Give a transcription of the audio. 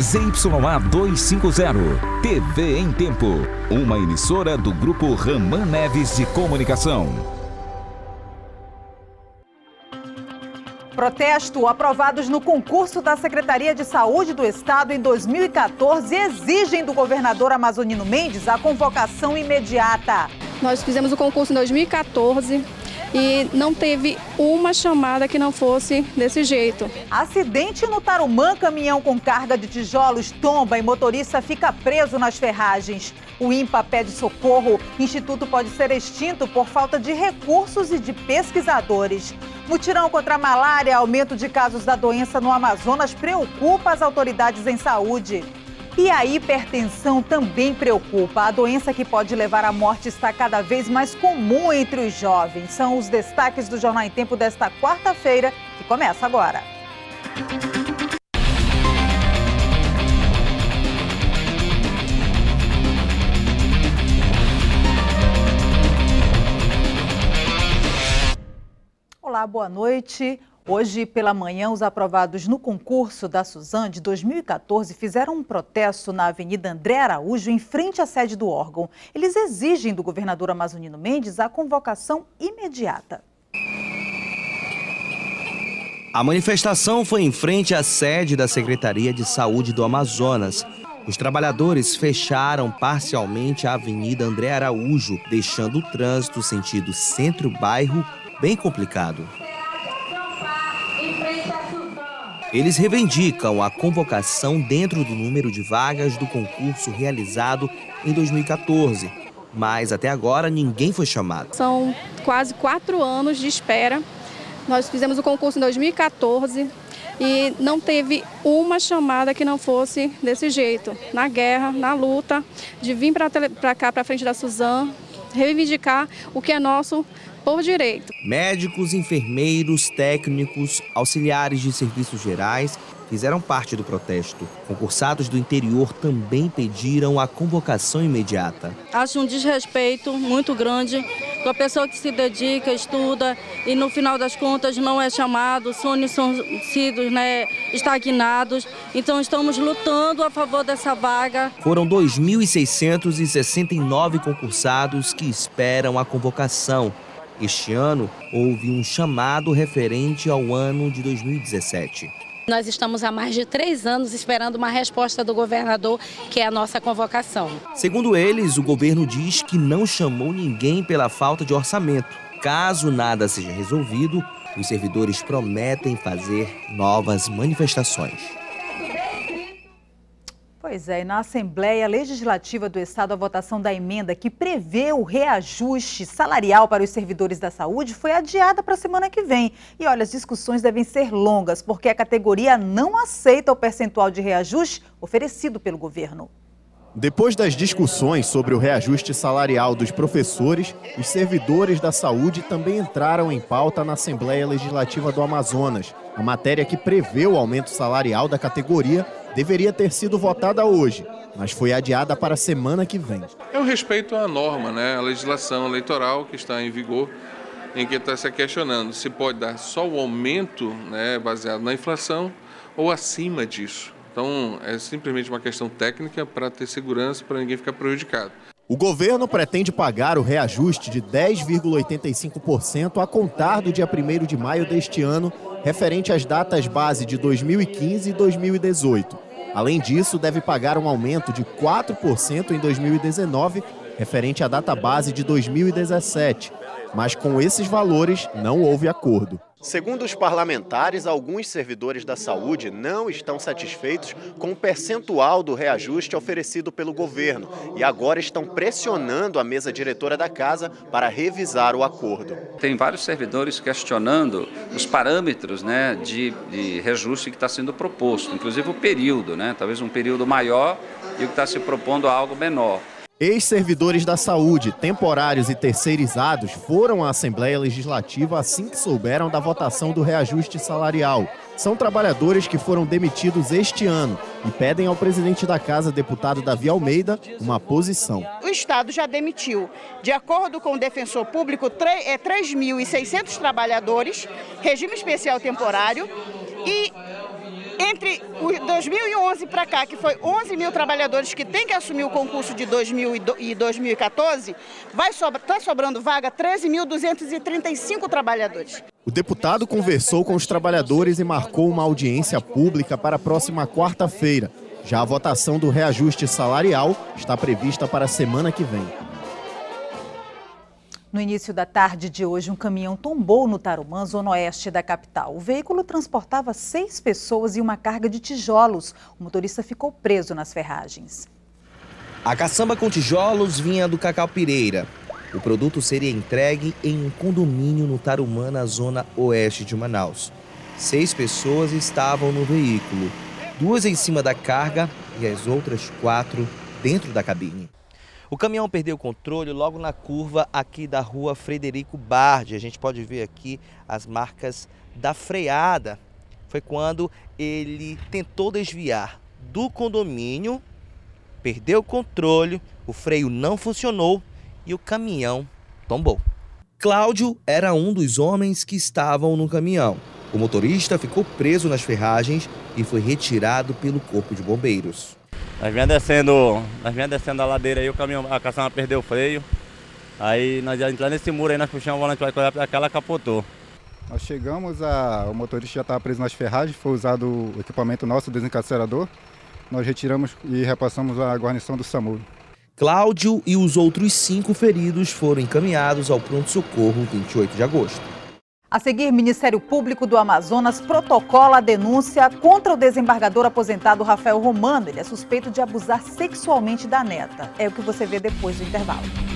ZYA 250, TV em Tempo. Uma emissora do Grupo Raman Neves de Comunicação. Protesto aprovados no concurso da Secretaria de Saúde do Estado em 2014 exigem do governador Amazonino Mendes a convocação imediata. Nós fizemos o concurso em 2014 e não teve uma chamada que não fosse desse jeito. Acidente no Tarumã, caminhão com carga de tijolos tomba e motorista fica preso nas ferragens. O INPA pede socorro. Instituto pode ser extinto por falta de recursos e de pesquisadores. Mutirão contra a malária, aumento de casos da doença no Amazonas preocupa as autoridades em saúde. E a hipertensão também preocupa. A doença que pode levar à morte está cada vez mais comum entre os jovens. São os destaques do Jornal em Tempo desta quarta-feira, que começa agora. Olá, boa noite. Hoje pela manhã, os aprovados no concurso da Suzan de 2014 fizeram um protesto na Avenida André Araújo, em frente à sede do órgão. Eles exigem do governador Amazonino Mendes a convocação imediata. A manifestação foi em frente à sede da Secretaria de Saúde do Amazonas. Os trabalhadores fecharam parcialmente a Avenida André Araújo, deixando o trânsito sentido centro-bairro bem complicado. Eles reivindicam a convocação dentro do número de vagas do concurso realizado em 2014, mas até agora ninguém foi chamado. São quase quatro anos de espera. Nós fizemos o concurso em 2014 e não teve uma chamada que não fosse desse jeito, na guerra, na luta, de vir para cá, para frente da Suzan, reivindicar o que é nosso por direito. Médicos, enfermeiros, técnicos, auxiliares de serviços gerais fizeram parte do protesto. Concursados do interior também pediram a convocação imediata. Acho um desrespeito muito grande a pessoa que se dedica, estuda e no final das contas não é chamado, sonhos são sido né, estagnados. Então estamos lutando a favor dessa vaga. Foram 2.669 concursados que esperam a convocação. Este ano, houve um chamado referente ao ano de 2017. Nós estamos há mais de três anos esperando uma resposta do governador, que é a nossa convocação. Segundo eles, o governo diz que não chamou ninguém pela falta de orçamento. Caso nada seja resolvido, os servidores prometem fazer novas manifestações. Pois é, e na Assembleia Legislativa do Estado, a votação da emenda que prevê o reajuste salarial para os servidores da saúde foi adiada para a semana que vem. E olha, as discussões devem ser longas, porque a categoria não aceita o percentual de reajuste oferecido pelo governo. Depois das discussões sobre o reajuste salarial dos professores, os servidores da saúde também entraram em pauta na Assembleia Legislativa do Amazonas. A matéria que prevê o aumento salarial da categoria deveria ter sido votada hoje, mas foi adiada para a semana que vem. É o respeito à norma, né? a legislação eleitoral que está em vigor, em que está se questionando se pode dar só o aumento né, baseado na inflação ou acima disso. Então, é simplesmente uma questão técnica para ter segurança, para ninguém ficar prejudicado. O governo pretende pagar o reajuste de 10,85% a contar do dia 1 de maio deste ano, referente às datas base de 2015 e 2018. Além disso, deve pagar um aumento de 4% em 2019, referente à data base de 2017. Mas com esses valores não houve acordo. Segundo os parlamentares, alguns servidores da saúde não estão satisfeitos com o percentual do reajuste oferecido pelo governo e agora estão pressionando a mesa diretora da casa para revisar o acordo. Tem vários servidores questionando os parâmetros né, de, de reajuste que está sendo proposto, inclusive o período, né, talvez um período maior e o que está se propondo algo menor. Ex-servidores da saúde, temporários e terceirizados foram à Assembleia Legislativa assim que souberam da votação do reajuste salarial. São trabalhadores que foram demitidos este ano e pedem ao presidente da Casa, deputado Davi Almeida, uma posição. O Estado já demitiu, de acordo com o defensor público, 3.600 é, trabalhadores, regime especial temporário, e entre 2011 para cá, que foi 11 mil trabalhadores que têm que assumir o concurso de 2000 e 2014, vai sobra, tá sobrando vaga 13.235 trabalhadores. O deputado conversou com os trabalhadores e marcou uma audiência pública para a próxima quarta-feira. Já a votação do reajuste salarial está prevista para a semana que vem. No início da tarde de hoje, um caminhão tombou no Tarumã, zona oeste da capital. O veículo transportava seis pessoas e uma carga de tijolos. O motorista ficou preso nas ferragens. A caçamba com tijolos vinha do Cacau Pireira. O produto seria entregue em um condomínio no Tarumã, na zona oeste de Manaus. Seis pessoas estavam no veículo, duas em cima da carga e as outras quatro dentro da cabine. O caminhão perdeu o controle logo na curva aqui da rua Frederico Bardi. A gente pode ver aqui as marcas da freada. Foi quando ele tentou desviar do condomínio, perdeu o controle, o freio não funcionou e o caminhão tombou. Cláudio era um dos homens que estavam no caminhão. O motorista ficou preso nas ferragens e foi retirado pelo corpo de bombeiros. Nós vinha descendo, nós vinha descendo a ladeira aí, o caminhão, a caçamba perdeu o freio. Aí nós ia entrar nesse muro aí, nós puxamos o volante para correr, aquela capotou. Nós chegamos, a, o motorista já estava preso nas ferragens, foi usado o equipamento nosso, o desencarcerador. Nós retiramos e repassamos a guarnição do SAMU. Cláudio e os outros cinco feridos foram encaminhados ao pronto-socorro 28 de agosto. A seguir, Ministério Público do Amazonas protocola a denúncia contra o desembargador aposentado Rafael Romano. Ele é suspeito de abusar sexualmente da neta. É o que você vê depois do intervalo.